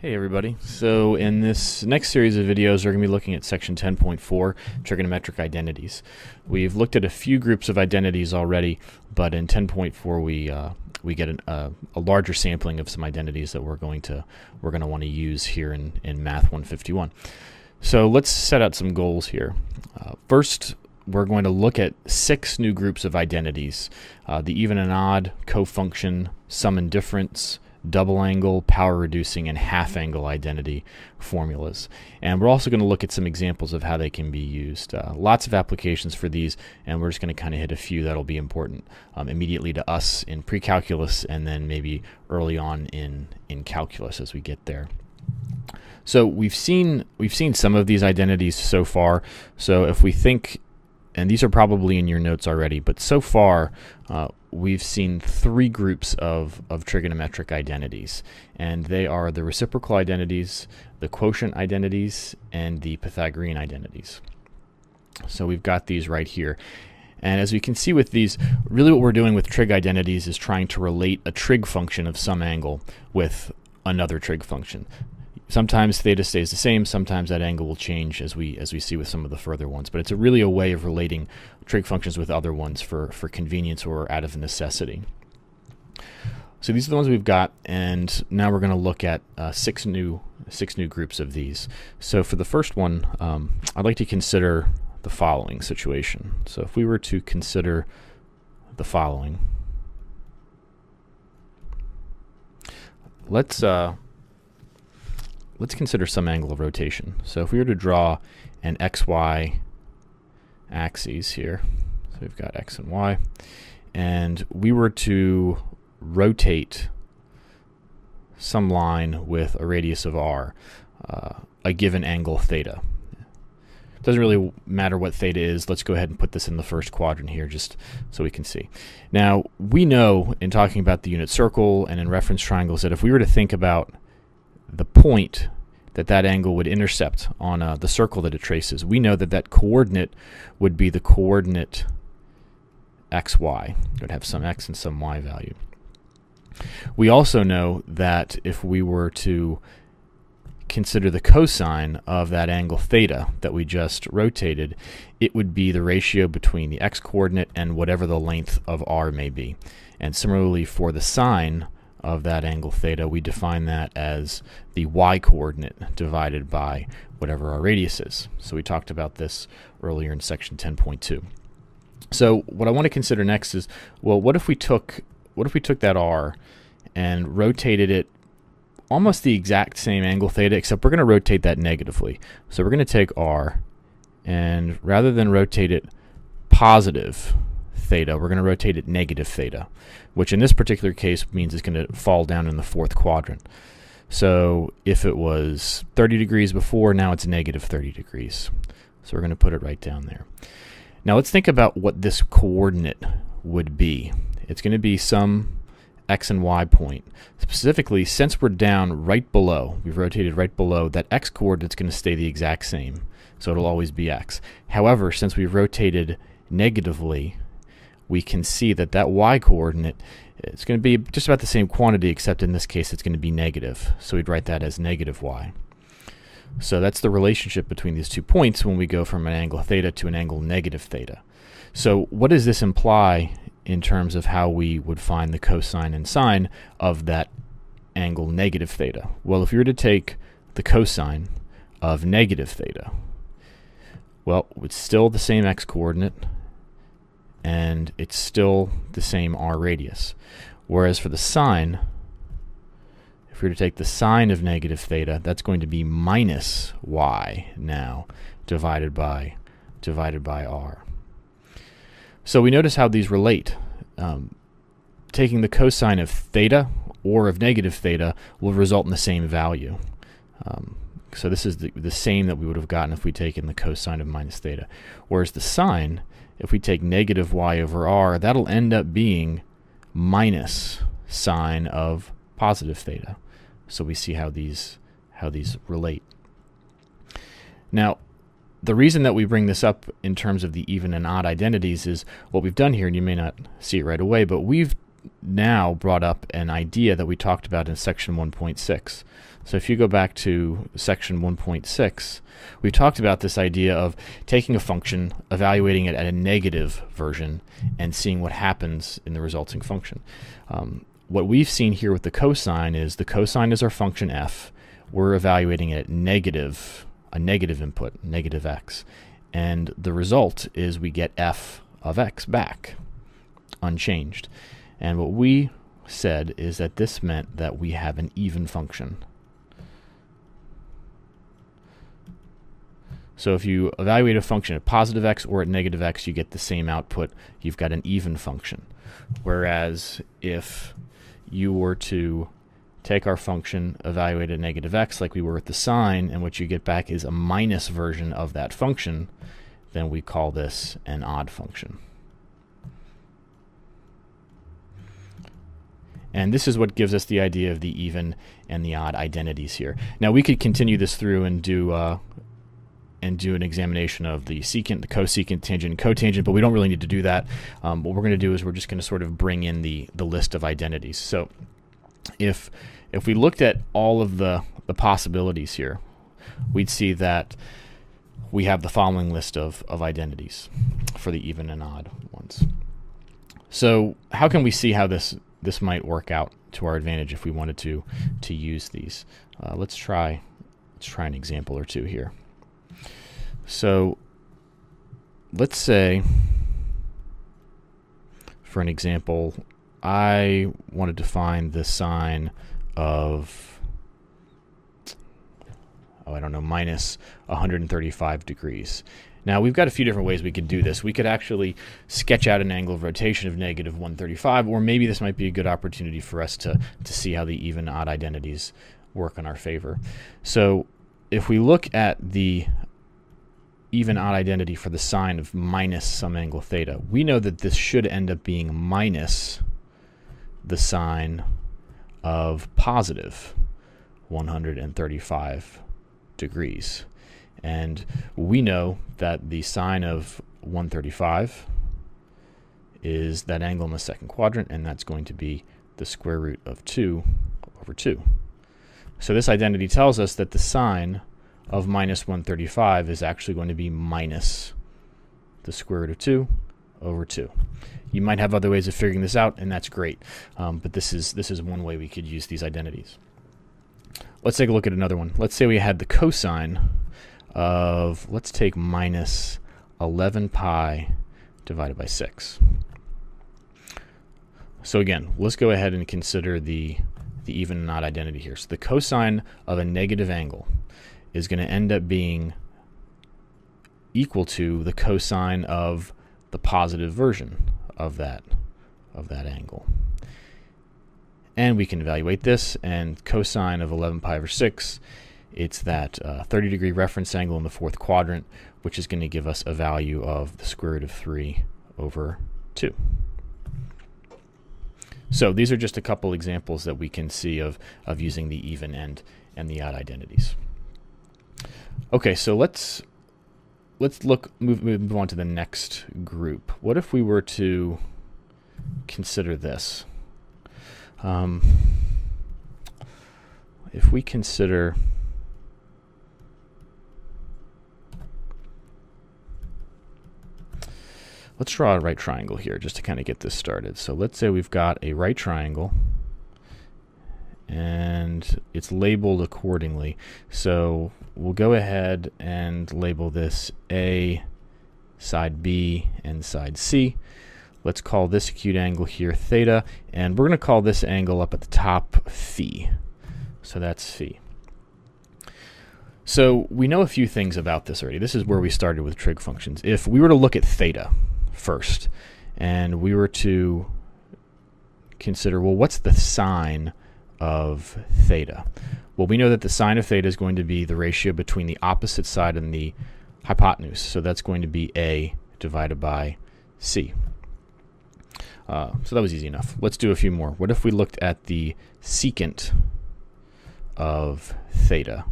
Hey everybody. So in this next series of videos we're going to be looking at section 10.4 trigonometric identities. We've looked at a few groups of identities already, but in 10.4 we uh, we get an, uh, a larger sampling of some identities that we're going to we're going to want to use here in, in Math 151. So let's set out some goals here. Uh, first, we're going to look at six new groups of identities: uh, the even and odd, cofunction, sum and difference, double angle, power reducing, and half angle identity formulas. And we're also going to look at some examples of how they can be used. Uh, lots of applications for these, and we're just going to kind of hit a few that'll be important um, immediately to us in pre-calculus and then maybe early on in, in calculus as we get there. So we've seen we've seen some of these identities so far. So if we think and these are probably in your notes already, but so far uh, we've seen three groups of, of trigonometric identities, and they are the reciprocal identities, the quotient identities, and the Pythagorean identities. So we've got these right here. And as we can see with these, really what we're doing with trig identities is trying to relate a trig function of some angle with another trig function. Sometimes theta stays the same, sometimes that angle will change as we as we see with some of the further ones. But it's a really a way of relating trig functions with other ones for, for convenience or out of necessity. So these are the ones we've got, and now we're going to look at uh, six new six new groups of these. So for the first one, um, I'd like to consider the following situation. So if we were to consider the following, let's uh, let's consider some angle of rotation. So if we were to draw an xy axes here, so we've got x and y, and we were to rotate some line with a radius of r, uh, a given angle theta. It Doesn't really matter what theta is. Let's go ahead and put this in the first quadrant here just so we can see. Now, we know in talking about the unit circle and in reference triangles that if we were to think about the point that that angle would intercept on uh, the circle that it traces, we know that that coordinate would be the coordinate xy. It would have some x and some y value. We also know that if we were to consider the cosine of that angle theta that we just rotated, it would be the ratio between the x coordinate and whatever the length of r may be. And similarly for the sine, of that angle theta, we define that as the y coordinate divided by whatever our radius is. So we talked about this earlier in section 10.2. So what I want to consider next is, well, what if we took what if we took that r and rotated it almost the exact same angle theta, except we're going to rotate that negatively. So we're going to take r, and rather than rotate it positive theta, we're going to rotate it negative theta, which in this particular case means it's going to fall down in the fourth quadrant. So if it was 30 degrees before, now it's negative 30 degrees. So we're going to put it right down there. Now let's think about what this coordinate would be. It's going to be some x and y point. Specifically, since we're down right below, we've rotated right below, that x coordinate is going to stay the exact same. So it'll always be x. However, since we've rotated negatively we can see that that y coordinate it's going to be just about the same quantity except in this case it's going to be negative. So we'd write that as negative y. So that's the relationship between these two points when we go from an angle theta to an angle negative theta. So what does this imply in terms of how we would find the cosine and sine of that angle negative theta? Well, if you were to take the cosine of negative theta, well, it's still the same x coordinate, and it's still the same r radius. Whereas for the sine, if we were to take the sine of negative theta, that's going to be minus y now divided by divided by r. So we notice how these relate. Um, taking the cosine of theta or of negative theta will result in the same value. Um, so this is the, the same that we would have gotten if we taken the cosine of minus theta. Whereas the sine if we take negative y over r, that'll end up being minus sine of positive theta. So we see how these how these relate. Now, the reason that we bring this up in terms of the even and odd identities is what we've done here, and you may not see it right away, but we've now brought up an idea that we talked about in section 1.6. So if you go back to section 1.6, we talked about this idea of taking a function, evaluating it at a negative version, and seeing what happens in the resulting function. Um, what we've seen here with the cosine is the cosine is our function f. We're evaluating it at negative, a negative input, negative x. And the result is we get f of x back, unchanged. And what we said is that this meant that we have an even function. So if you evaluate a function at positive x or at negative x, you get the same output. You've got an even function. Whereas if you were to take our function, evaluate at negative x like we were with the sine, and what you get back is a minus version of that function, then we call this an odd function. And this is what gives us the idea of the even and the odd identities here. Now we could continue this through and do uh, and do an examination of the secant, the cosecant, tangent, cotangent, but we don't really need to do that. Um, what we're going to do is we're just going to sort of bring in the the list of identities. So if if we looked at all of the the possibilities here, we'd see that we have the following list of, of identities for the even and odd ones. So how can we see how this this might work out to our advantage if we wanted to to use these? Uh, let's try let's try an example or two here. So let's say, for an example, I wanted to find the sine of, oh, I don't know, minus 135 degrees. Now, we've got a few different ways we could do this. We could actually sketch out an angle of rotation of negative 135, or maybe this might be a good opportunity for us to, to see how the even odd identities work in our favor. So if we look at the even odd identity for the sine of minus some angle theta. We know that this should end up being minus the sine of positive 135 degrees. And we know that the sine of 135 is that angle in the second quadrant, and that's going to be the square root of 2 over 2. So this identity tells us that the sine of minus 135 is actually going to be minus the square root of 2 over 2. You might have other ways of figuring this out, and that's great. Um, but this is this is one way we could use these identities. Let's take a look at another one. Let's say we had the cosine of, let's take minus 11 pi divided by 6. So again, let's go ahead and consider the, the even and odd identity here. So the cosine of a negative angle is going to end up being equal to the cosine of the positive version of that of that angle. And we can evaluate this and cosine of 11 pi over 6 it's that uh, 30 degree reference angle in the fourth quadrant which is going to give us a value of the square root of 3 over 2. So these are just a couple examples that we can see of, of using the even and, and the odd identities. Okay, so let's let's look move move on to the next group. What if we were to consider this? Um, if we consider let's draw a right triangle here just to kind of get this started. So let's say we've got a right triangle and it's labeled accordingly. So we'll go ahead and label this A, side B, and side C. Let's call this acute angle here theta, and we're going to call this angle up at the top phi. So that's phi. So we know a few things about this already. This is where we started with trig functions. If we were to look at theta first, and we were to consider, well, what's the sine of theta? Well, we know that the sine of theta is going to be the ratio between the opposite side and the hypotenuse. So that's going to be A divided by C. Uh, so that was easy enough. Let's do a few more. What if we looked at the secant of theta?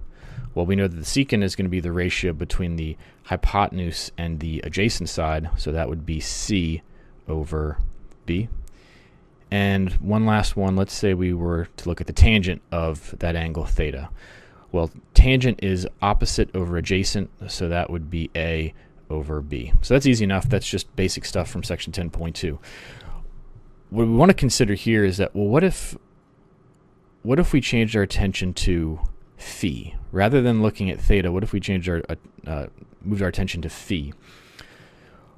Well, we know that the secant is going to be the ratio between the hypotenuse and the adjacent side. So that would be C over B. And one last one, let's say we were to look at the tangent of that angle theta. Well, tangent is opposite over adjacent, so that would be A over B. So that's easy enough. That's just basic stuff from section 10.2. What we want to consider here is that, well, what if what if we changed our attention to phi rather than looking at theta? What if we changed our uh, uh moved our attention to phi?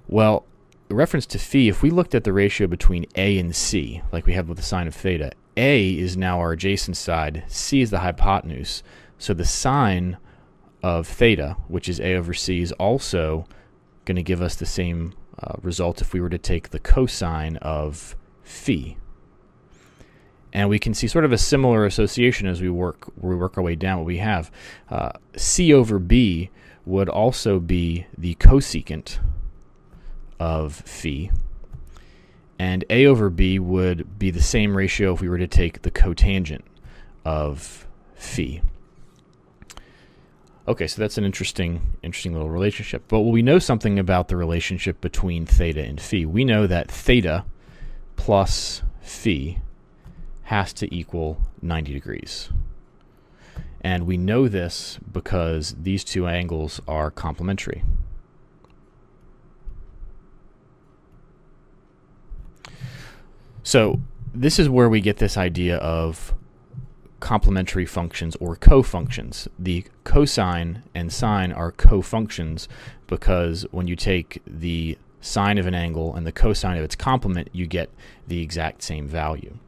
Well, reference to phi, if we looked at the ratio between A and C, like we have with the sine of theta, A is now our adjacent side, C is the hypotenuse. So the sine of theta, which is A over C, is also going to give us the same uh, result if we were to take the cosine of phi. And we can see sort of a similar association as we work we work our way down. What we have uh, C over B would also be the cosecant of phi. And A over B would be the same ratio if we were to take the cotangent of phi. Okay, so that's an interesting, interesting little relationship. But we know something about the relationship between theta and phi. We know that theta plus phi has to equal 90 degrees. And we know this because these two angles are complementary. So this is where we get this idea of complementary functions or co-functions. The cosine and sine are co-functions because when you take the sine of an angle and the cosine of its complement, you get the exact same value.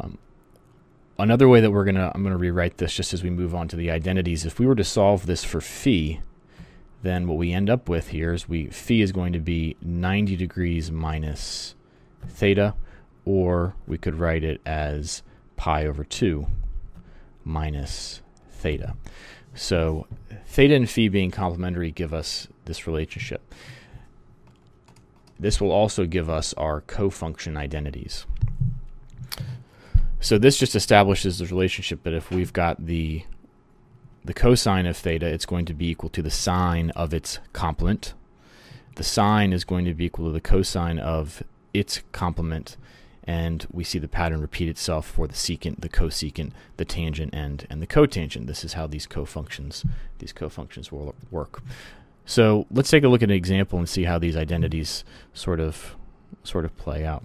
Um, another way that we're gonna I'm gonna rewrite this just as we move on to the identities. If we were to solve this for phi, then what we end up with here is we phi is going to be 90 degrees minus theta, or we could write it as pi over 2 minus theta. So theta and phi being complementary give us this relationship. This will also give us our cofunction identities. So this just establishes the relationship that if we've got the the cosine of theta, it's going to be equal to the sine of its complement. The sine is going to be equal to the cosine of its complement and we see the pattern repeat itself for the secant, the cosecant, the tangent, and and the cotangent. This is how these cofunctions these cofunctions will work. So let's take a look at an example and see how these identities sort of sort of play out.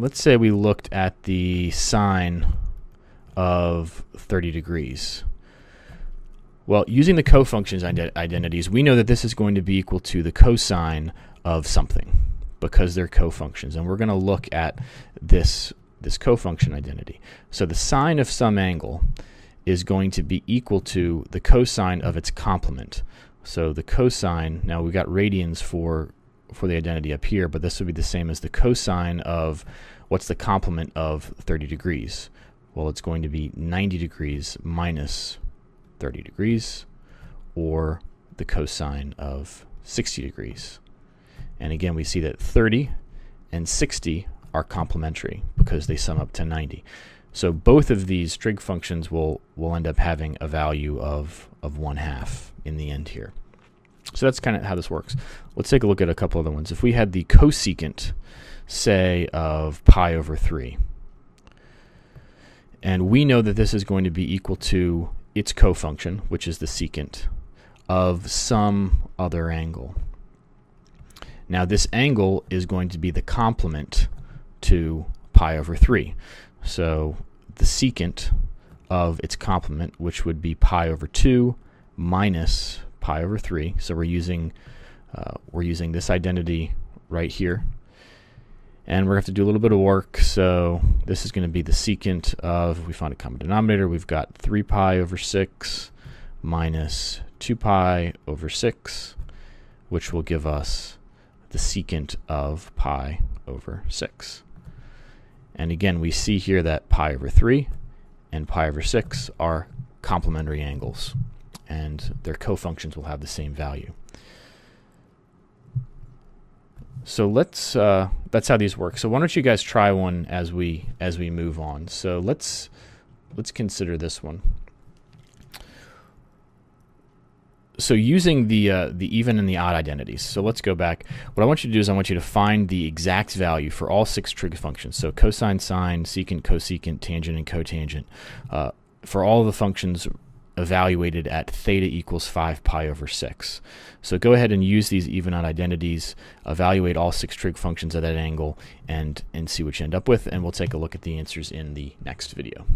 Let's say we looked at the sine of 30 degrees. Well, using the cofunctions ident identities, we know that this is going to be equal to the cosine of something because they're cofunctions. And we're going to look at this, this cofunction identity. So the sine of some angle is going to be equal to the cosine of its complement. So the cosine, now we've got radians for for the identity up here, but this would be the same as the cosine of what's the complement of 30 degrees? Well, it's going to be 90 degrees minus 30 degrees, or the cosine of 60 degrees. And again, we see that 30 and 60 are complementary because they sum up to 90. So both of these trig functions will, will end up having a value of, of 1 half in the end here. So that's kind of how this works. Let's take a look at a couple other ones. If we had the cosecant, say, of pi over 3, and we know that this is going to be equal to its cofunction, which is the secant, of some other angle. Now this angle is going to be the complement to pi over 3. So the secant of its complement, which would be pi over 2 minus pi over 3. So we're using uh, we're using this identity right here. And we're going to have to do a little bit of work. So this is going to be the secant of, we find a common denominator, we've got 3 pi over 6 minus 2 pi over 6, which will give us the secant of pi over 6. And again, we see here that pi over 3 and pi over 6 are complementary angles, and their cofunctions will have the same value. So let's uh, that's how these work. So why don't you guys try one as we as we move on. So let's let's consider this one. so using the uh, the even and the odd identities. So let's go back. What I want you to do is I want you to find the exact value for all six trig functions. So cosine, sine, secant, cosecant, tangent, and cotangent. Uh, for all the functions evaluated at theta equals 5 pi over 6. So go ahead and use these even odd identities, evaluate all six trig functions at that angle, and, and see what you end up with, and we'll take a look at the answers in the next video.